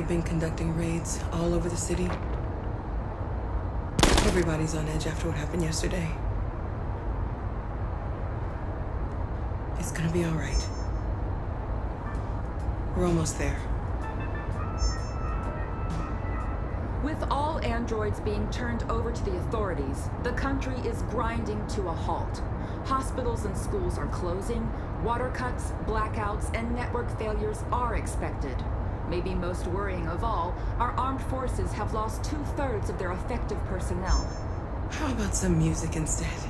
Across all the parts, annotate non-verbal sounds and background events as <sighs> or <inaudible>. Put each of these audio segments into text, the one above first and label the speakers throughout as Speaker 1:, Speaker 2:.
Speaker 1: They've been conducting raids all over the city. Everybody's on edge after what happened yesterday. It's gonna be all right. We're almost there.
Speaker 2: With all androids being turned over to the authorities, the country is grinding to a halt. Hospitals and schools are closing, water cuts, blackouts, and network failures are expected. Maybe most worrying of all, our armed forces have lost two-thirds of their effective personnel.
Speaker 1: How about some music instead?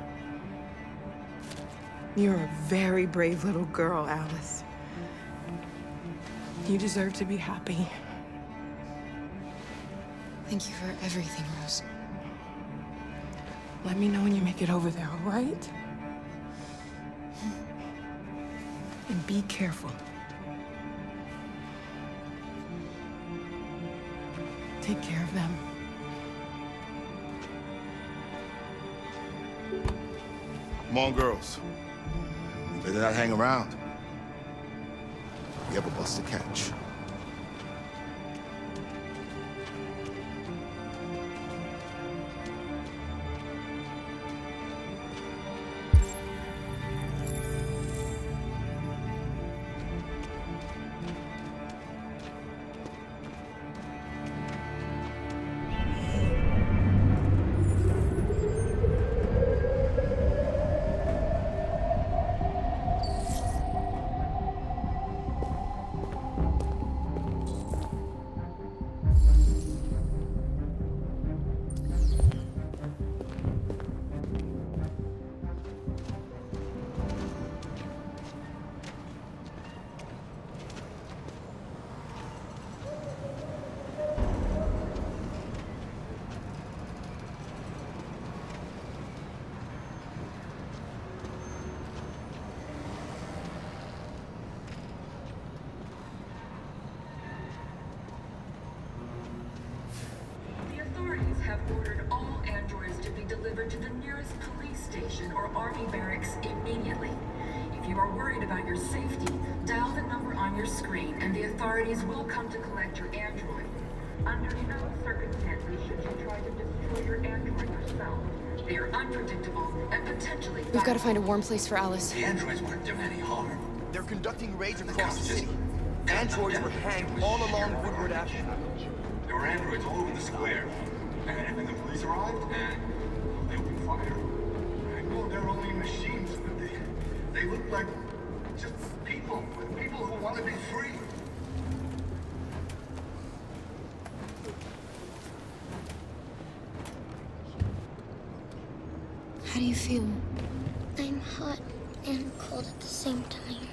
Speaker 1: You're a very brave little girl, Alice. You deserve to be happy.
Speaker 3: Thank you for everything, Rose.
Speaker 1: Let me know when you make it over there, all right? And be careful. Take care of them.
Speaker 4: Come on, girls. Better not hang around. We have a bus to catch.
Speaker 2: You are worried about your safety, dial the number on your screen and the authorities will come to collect your android. Under no circumstances should you try to destroy your android yourself. They are unpredictable and potentially
Speaker 3: We've got to find a warm place for Alice.
Speaker 5: The androids weren't doing any harm.
Speaker 6: They're conducting raids
Speaker 5: The
Speaker 6: across the
Speaker 5: just-
Speaker 6: city. Androids were hanged all along Woodward Avenue.
Speaker 5: There were androids all over the square. And, and then the police arrived, and like just people. With people who want to be free.
Speaker 3: How do you feel?
Speaker 7: I'm hot and cold at the same time.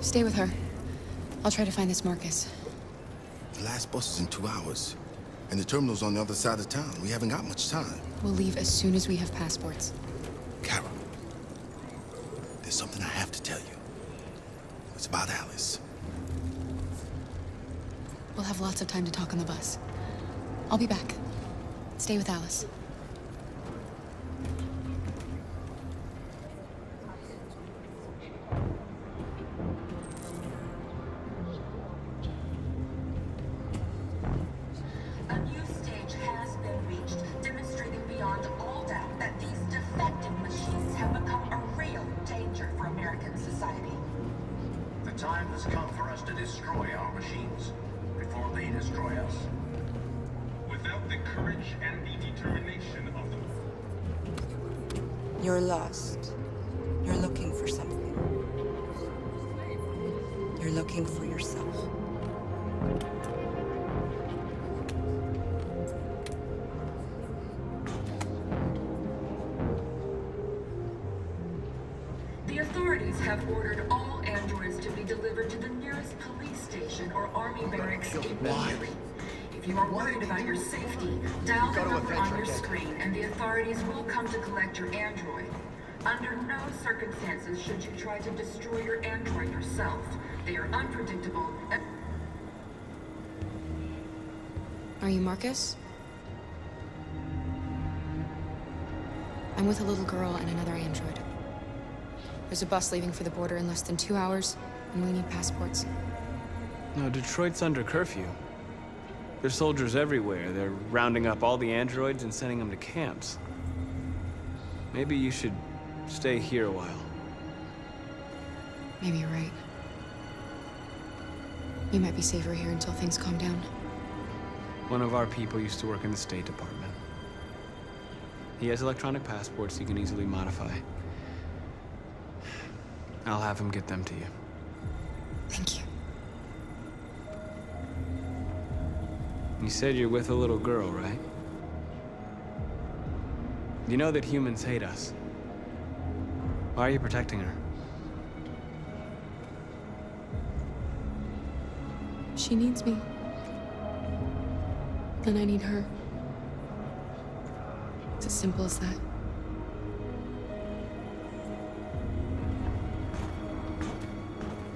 Speaker 3: Stay with her. I'll try to find this Marcus.
Speaker 4: The last bus is in two hours. And the terminal's on the other side of town. We haven't got much time.
Speaker 3: We'll leave as soon as we have passports.
Speaker 4: Kara, there's something I have to tell you. It's about Alice.
Speaker 3: We'll have lots of time to talk on the bus. I'll be back. Stay with Alice.
Speaker 2: Try to destroy your android yourself. They are unpredictable and
Speaker 3: Are you Marcus? I'm with a little girl and another android. There's a bus leaving for the border in less than two hours, and we need passports.
Speaker 8: No, Detroit's under curfew. There's soldiers everywhere. They're rounding up all the androids and sending them to camps. Maybe you should stay here a while.
Speaker 3: Maybe you're right. You might be safer here until things calm down.
Speaker 8: One of our people used to work in the State Department. He has electronic passports he can easily modify. I'll have him get them to you.
Speaker 3: Thank you.
Speaker 8: You said you're with a little girl, right? You know that humans hate us. Why are you protecting her?
Speaker 3: She needs me. And I need her. It's as simple as that.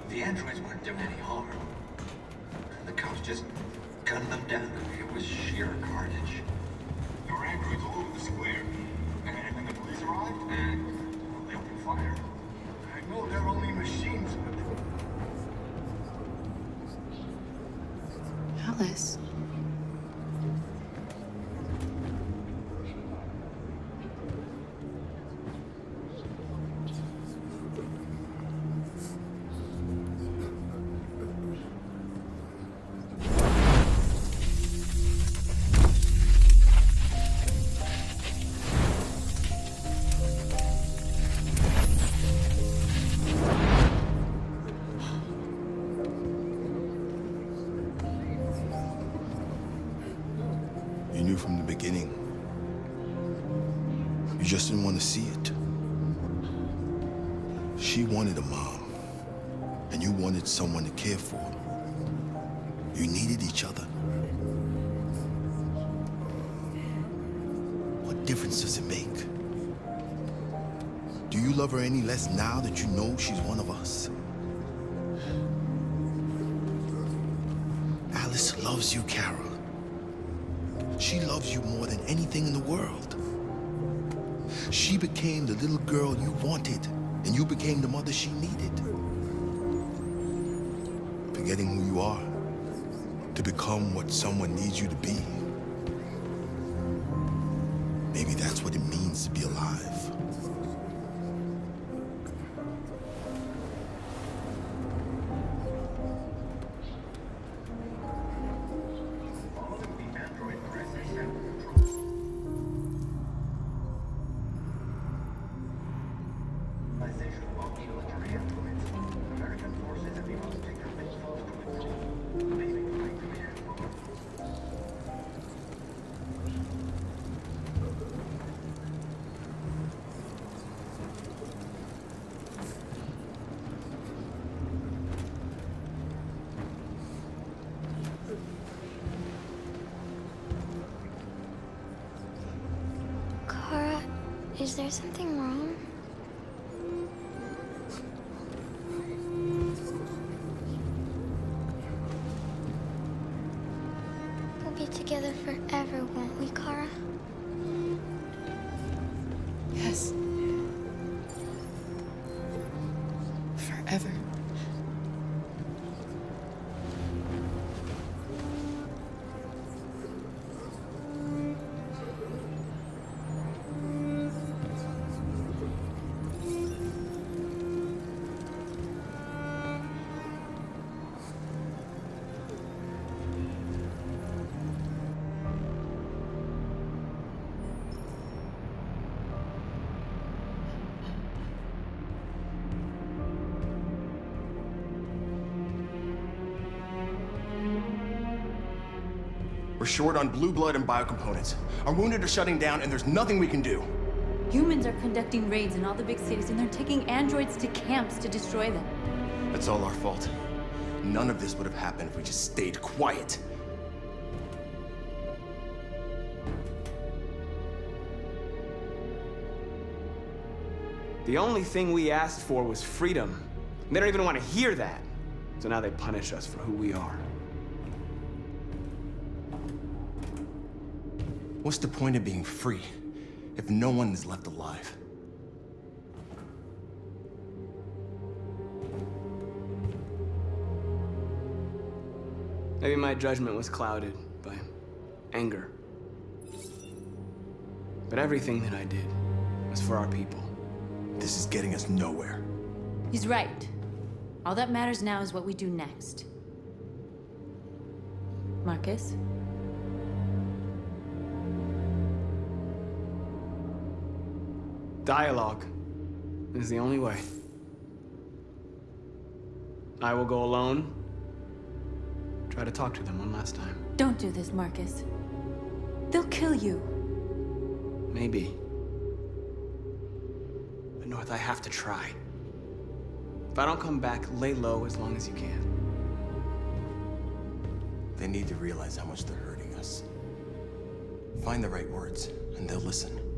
Speaker 5: The androids weren't doing any harm. The cops just gunned them down. It was sheer carnage.
Speaker 9: There were androids all over the square. And, and then the police arrived, and they opened fire.
Speaker 3: Alice.
Speaker 4: Didn't want to see it. She wanted a mom, and you wanted someone to care for. You needed each other. What difference does it make? Do you love her any less now that you know she's one of us? Alice loves you, Kara. She loves you more than anything in the world. She became the little girl you wanted, and you became the mother she needed. Forgetting who you are to become what someone needs you to be. Maybe that's what it means to be alive.
Speaker 7: Is there something wrong?
Speaker 4: Short on blue blood and biocomponents. Our wounded are shutting down, and there's nothing we can do.
Speaker 10: Humans are conducting raids in all the big cities, and they're taking androids to camps to destroy them.
Speaker 4: That's all our fault. None of this would have happened if we just stayed quiet.
Speaker 8: The only thing we asked for was freedom. They don't even want to hear that. So now they punish us for who we are.
Speaker 4: What's the point of being free if no one is left alive?
Speaker 8: Maybe my judgment was clouded by anger. But everything that I did was for our people.
Speaker 4: This is getting us nowhere.
Speaker 10: He's right. All that matters now is what we do next. Marcus?
Speaker 8: Dialogue is the only way. I will go alone. Try to talk to them one last time.
Speaker 10: Don't do this, Marcus. They'll kill you.
Speaker 8: Maybe. But North, I have to try. If I don't come back, lay low as long as you can.
Speaker 4: They need to realize how much they're hurting us. Find the right words, and they'll listen.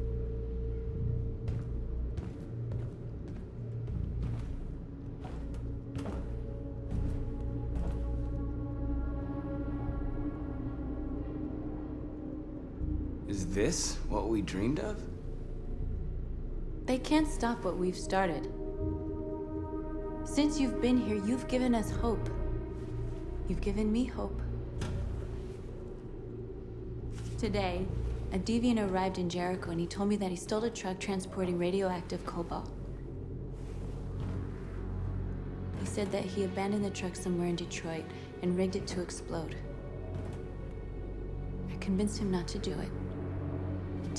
Speaker 8: This what we dreamed of?
Speaker 10: They can't stop what we've started. Since you've been here, you've given us hope. You've given me hope. Today, a deviant arrived in Jericho and he told me that he stole a truck transporting radioactive cobalt. He said that he abandoned the truck somewhere in Detroit and rigged it to explode. I convinced him not to do it,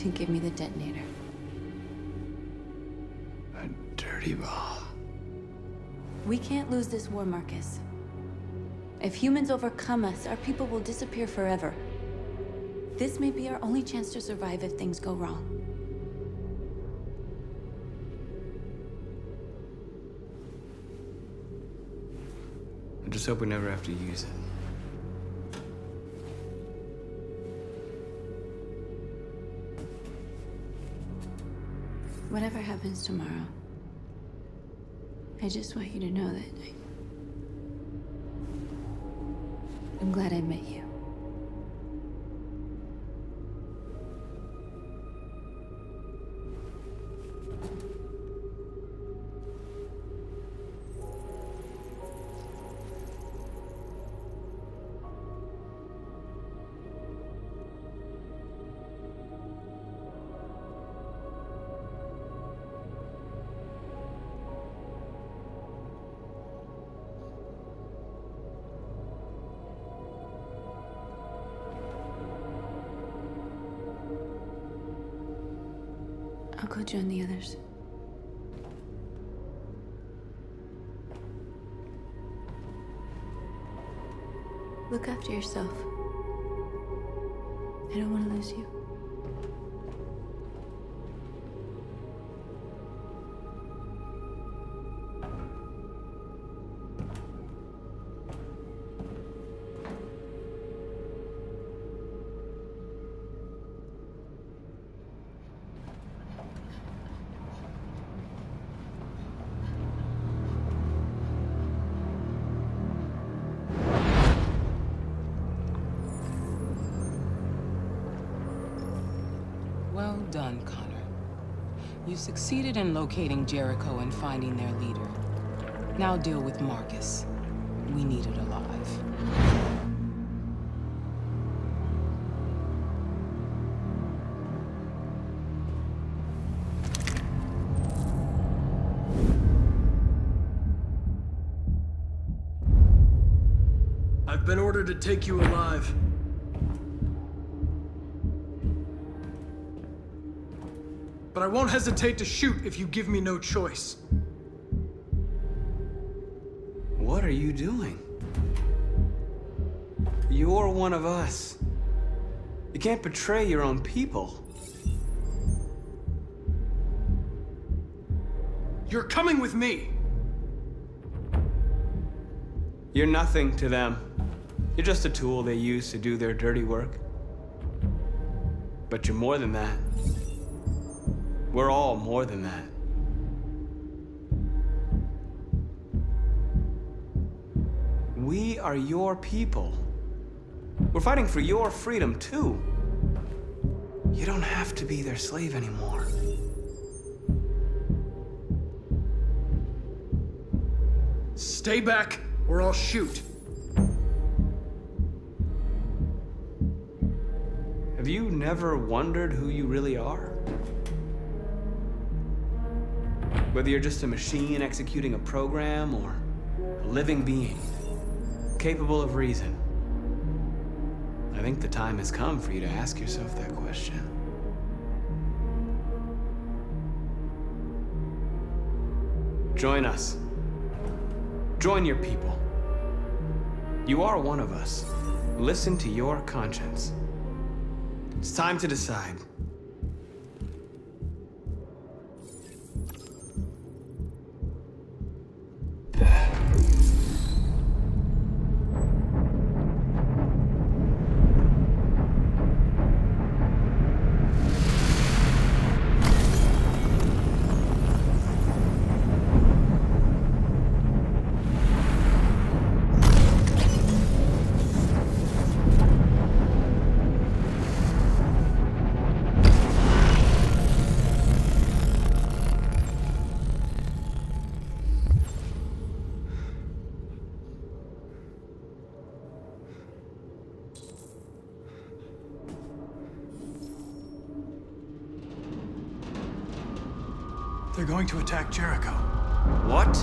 Speaker 10: to give me the detonator.
Speaker 8: A dirty bomb.
Speaker 10: We can't lose this war, Marcus. If humans overcome us, our people will disappear forever. This may be our only chance to survive if things go wrong.
Speaker 8: I just hope we never have to use it.
Speaker 10: Whatever happens tomorrow, I just want you to know that I... I'm glad I met you. After yourself.
Speaker 11: Done, Connor. You succeeded in locating Jericho and finding their leader. Now deal with Marcus. We need it alive.
Speaker 12: I've been ordered to take you alive. But I won't hesitate to shoot if you give me no choice.
Speaker 8: What are you doing? You're one of us. You can't betray your own people.
Speaker 12: You're coming with me.
Speaker 8: You're nothing to them. You're just a tool they use to do their dirty work. But you're more than that. We're all more than that. We are your people. We're fighting for your freedom, too. You don't have to be their slave anymore.
Speaker 12: Stay back, or I'll shoot.
Speaker 8: Have you never wondered who you really are? Whether you're just a machine executing a program or a living being, capable of reason. I think the time has come for you to ask yourself that question. Join us. Join your people. You are one of us. Listen to your conscience. It's time to decide.
Speaker 12: Going to attack Jericho.
Speaker 8: What?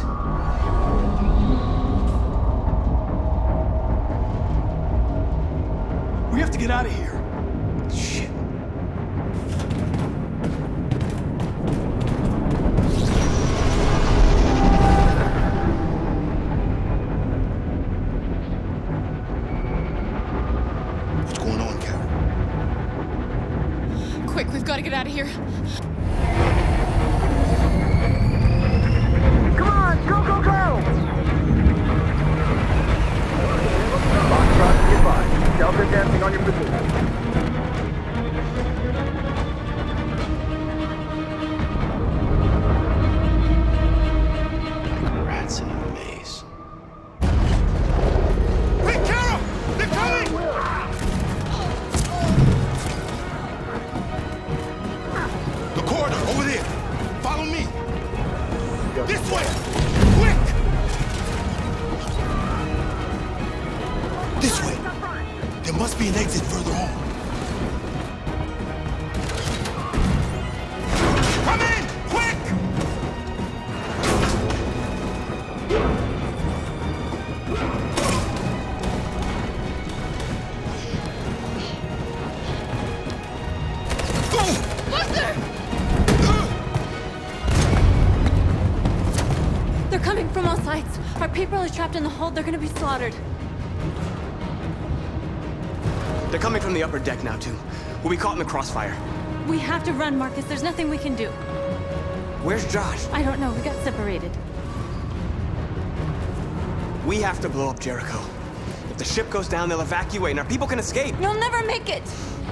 Speaker 12: We have to get out of here.
Speaker 10: People are trapped in the hold. They're gonna be slaughtered.
Speaker 8: They're coming from the upper deck now, too. We'll be caught in the crossfire.
Speaker 10: We have to run, Marcus. There's nothing we can do.
Speaker 8: Where's Josh?
Speaker 10: I don't know. We got separated.
Speaker 8: We have to blow up Jericho. If the ship goes down, they'll evacuate and our people can escape.
Speaker 10: You'll never make it!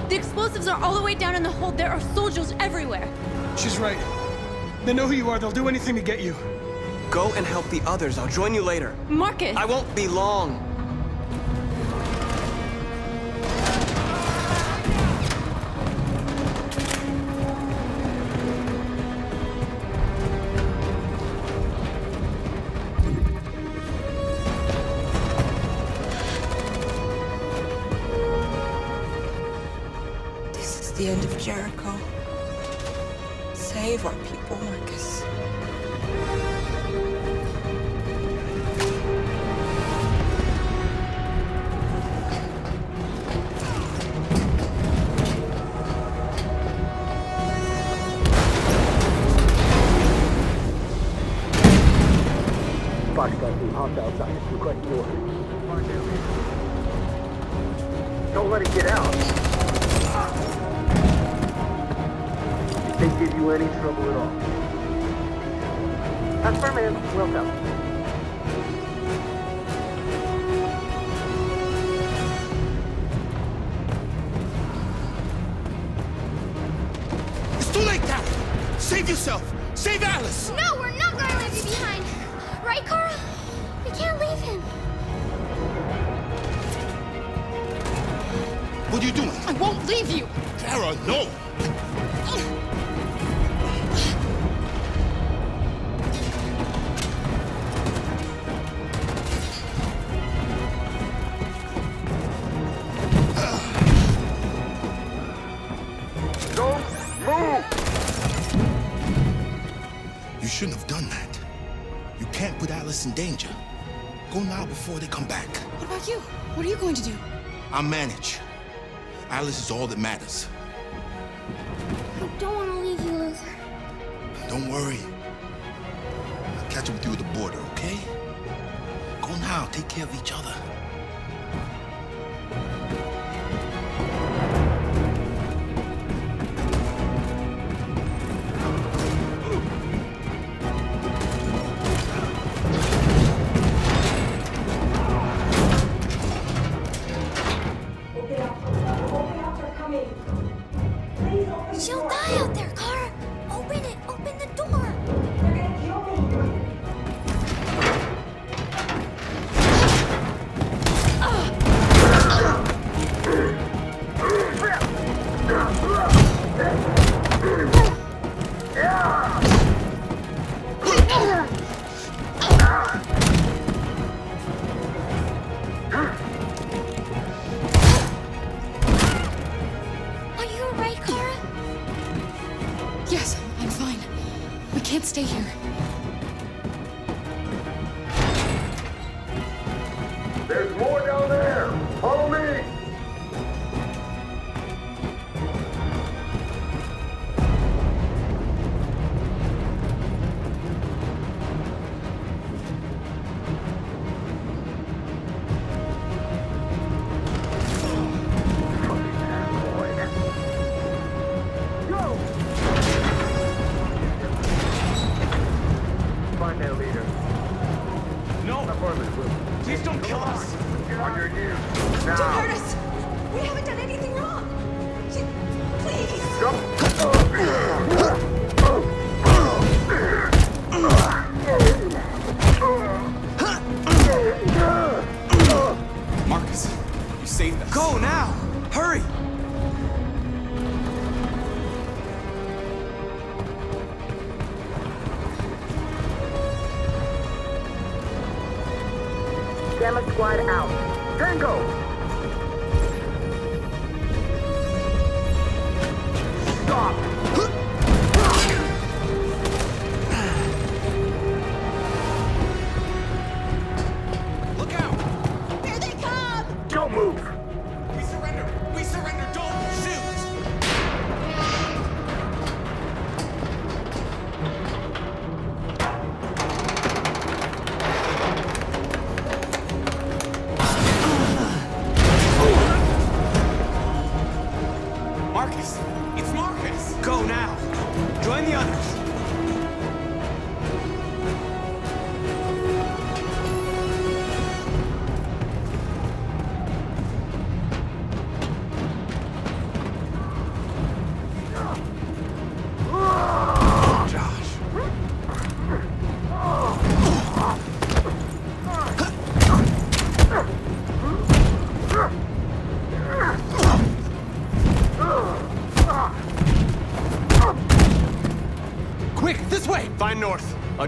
Speaker 10: The explosives are all the way down in the hold. There are soldiers everywhere.
Speaker 12: She's right. They know who you are. They'll do anything to get you.
Speaker 8: Go and help the others. I'll join you later.
Speaker 10: Marcus!
Speaker 8: I won't be long.
Speaker 13: They give you any trouble at all.
Speaker 14: Affirmative. Will do.
Speaker 4: It's too late, Kara! Save yourself! Save Alice!
Speaker 7: No, we're not gonna leave you behind. Right, Kara? We can't leave him.
Speaker 4: What are you doing?
Speaker 7: I won't leave you.
Speaker 4: Kara, no! Before they come back.
Speaker 3: What about you? What are you going to do?
Speaker 4: I'll manage. Alice is all that matters.
Speaker 7: I don't want to leave you, Luther.
Speaker 4: Don't worry. I'll catch up with you at the border, okay? Go now. Take care of each other.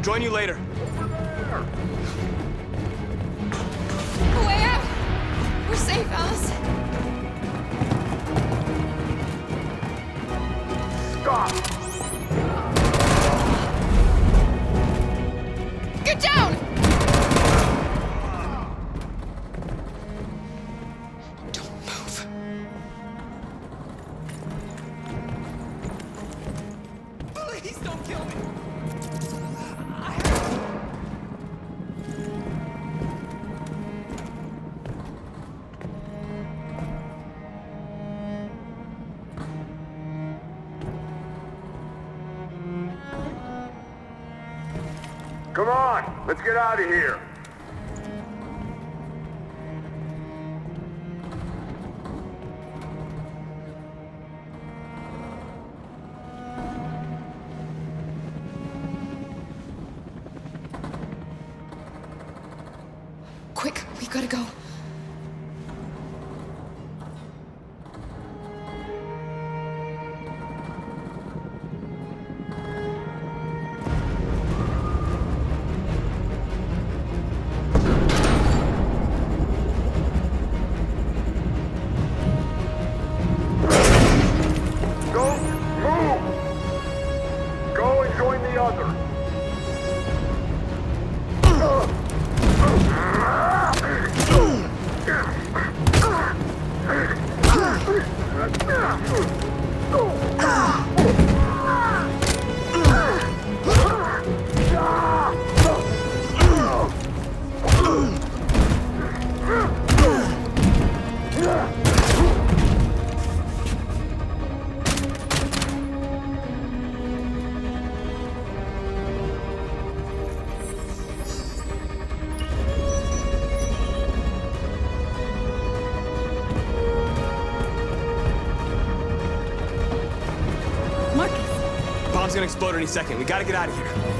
Speaker 8: I'll join you later.
Speaker 13: Come on, let's get out of here.
Speaker 8: Explode any second. We gotta get out of here.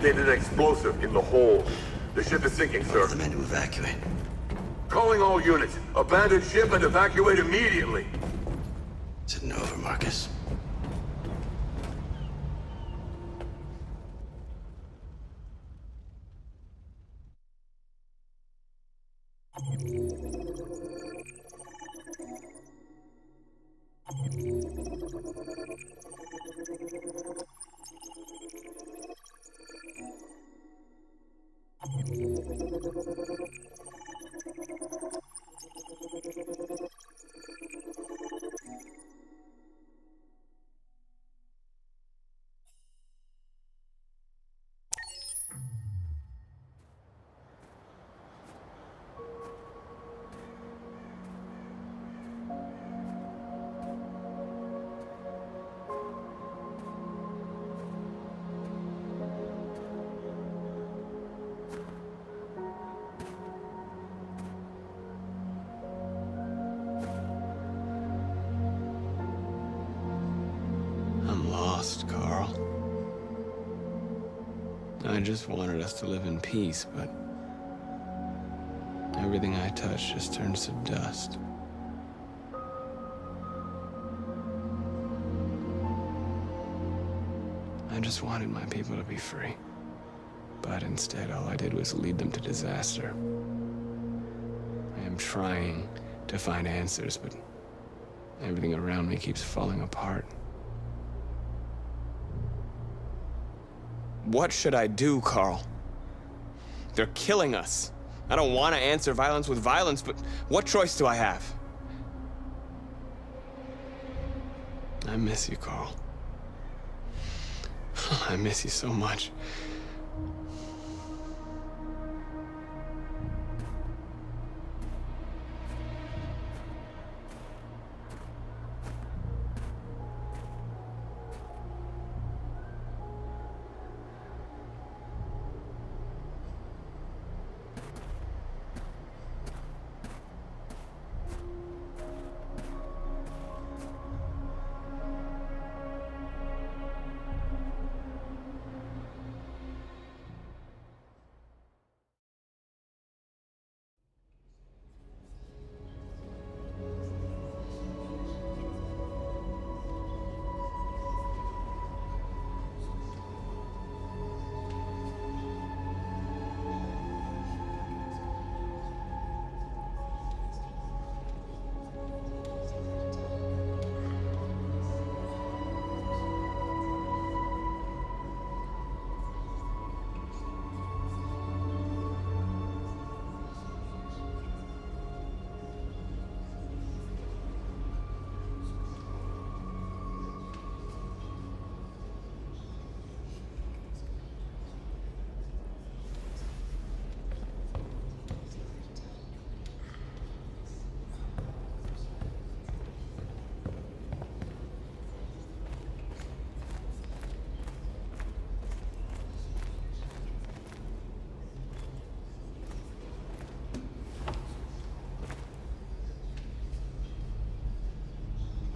Speaker 13: Detonated an explosive in the hold. The ship is sinking, sir.
Speaker 4: The men to evacuate.
Speaker 13: Calling all units. Abandon ship and evacuate immediately.
Speaker 8: Just wanted us to live in peace, but everything I touch just turns to dust. I just wanted my people to be free. But instead, all I did was lead them to disaster. I am trying to find answers, but everything around me keeps falling apart. What should I do, Carl? They're killing us. I don't want to answer violence with violence, but what choice do I have? I miss you, Carl. <sighs> I miss you so much.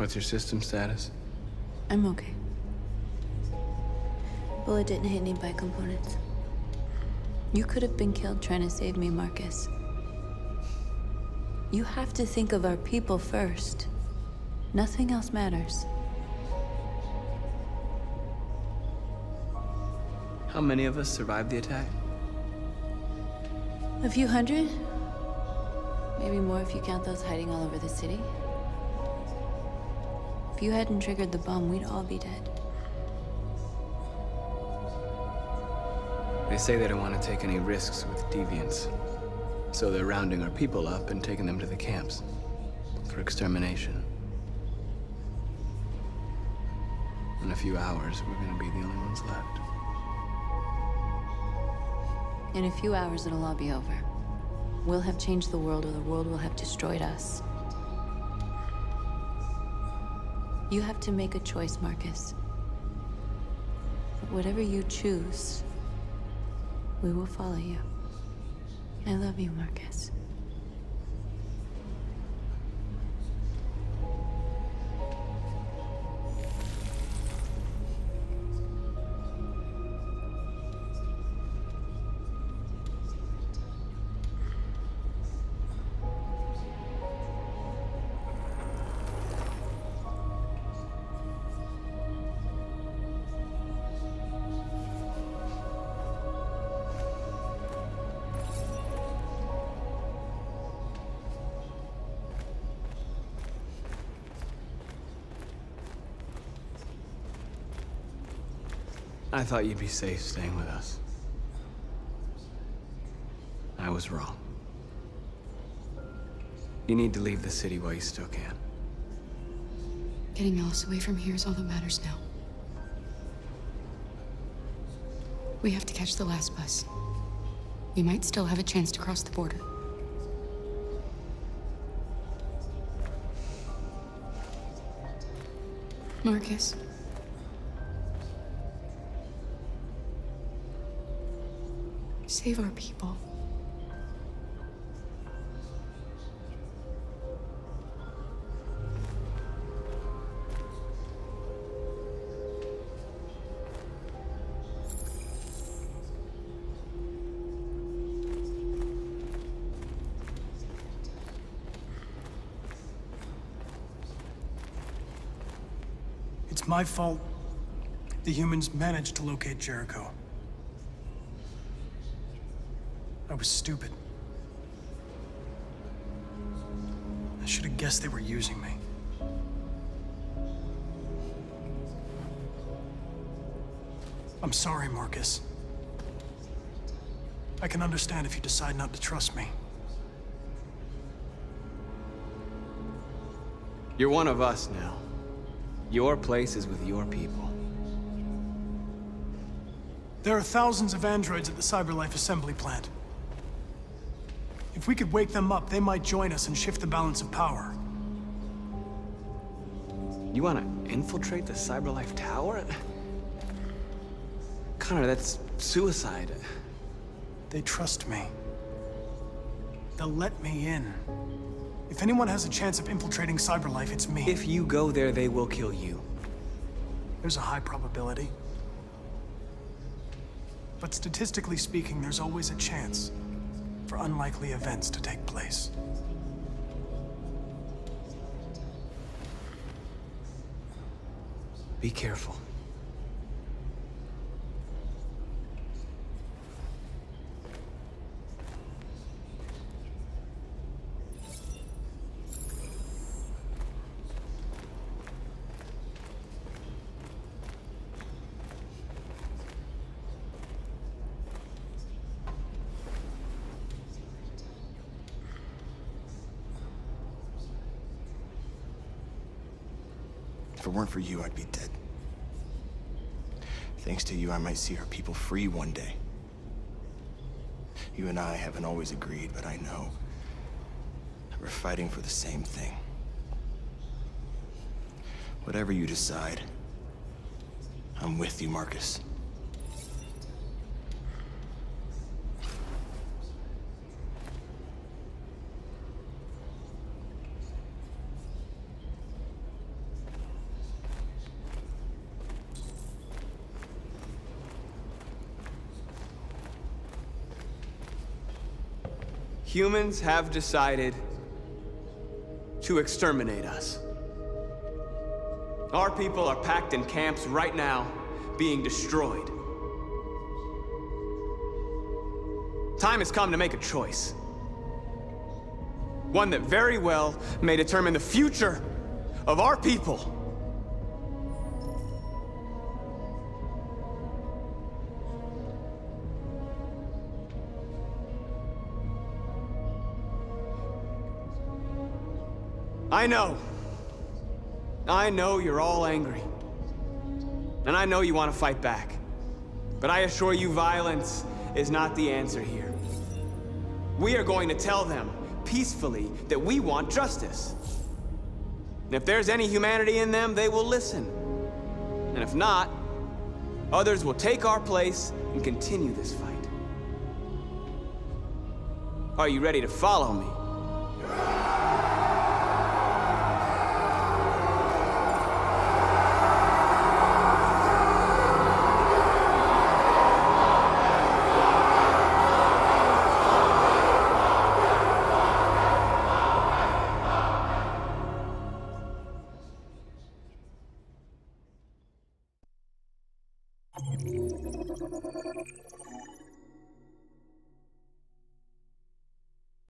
Speaker 8: What's your system status?
Speaker 10: I'm okay. Bullet didn't hit any biocomponents. You could have been killed trying to save me, Markus. You have to think of our people first. Nothing else matters.
Speaker 8: How many of us survived the attack?
Speaker 10: A few hundred? Maybe more if you count those hiding all over the city. If you hadn't triggered the bomb, we'd all be dead.
Speaker 8: They say they don't want to take any risks with deviants. So they're rounding our people up and taking them to the camps. For extermination. In a few hours, we're gonna be the only ones left.
Speaker 10: In a few hours, it'll all be over. We'll have changed the world, or the world will have destroyed us. You have to make a choice, Markus. But whatever you choose, we will follow you. I love you, Markus.
Speaker 8: I thought you'd be safe staying with us. I was wrong. You need to leave the city while you still can.
Speaker 3: Getting Alice away from here is all that matters now. We have to catch the last bus. We might still have a chance to cross the border. Markus. Save our people.
Speaker 12: It's my fault the humans managed to locate Jericho. I was stupid. I should have guessed they were using me. I'm sorry, Markus. I can understand if you decide not to trust me.
Speaker 8: You're one of us now. Your place is with your people.
Speaker 12: There are thousands of androids at the CyberLife assembly plant. If we could wake them up, they might join us and shift the balance of power.
Speaker 8: You want to infiltrate the CyberLife Tower? Connor, that's suicide.
Speaker 12: They trust me. They'll let me in. If anyone has a chance of infiltrating CyberLife, it's me.
Speaker 8: If you go there, they will kill you.
Speaker 12: There's a high probability. But statistically speaking, there's always a chance for unlikely events to take place.
Speaker 8: Be careful.
Speaker 6: If it weren't for you, I'd be dead. Thanks to you, I might see our people free one day. You and I haven't always agreed, but I know we're fighting for the same thing. Whatever you decide, I'm with you, Markus.
Speaker 8: Humans have decided to exterminate us. Our people are packed in camps right now, being destroyed. Time has come to make a choice. One that very well may determine the future of our people. I know. I know you're all angry. And I know you want to fight back. But I assure you violence is not the answer here. We are going to tell them, peacefully, that we want justice. And if there's any humanity in them, they will listen. And if not, others will take our place and continue this fight. Are you ready to follow me?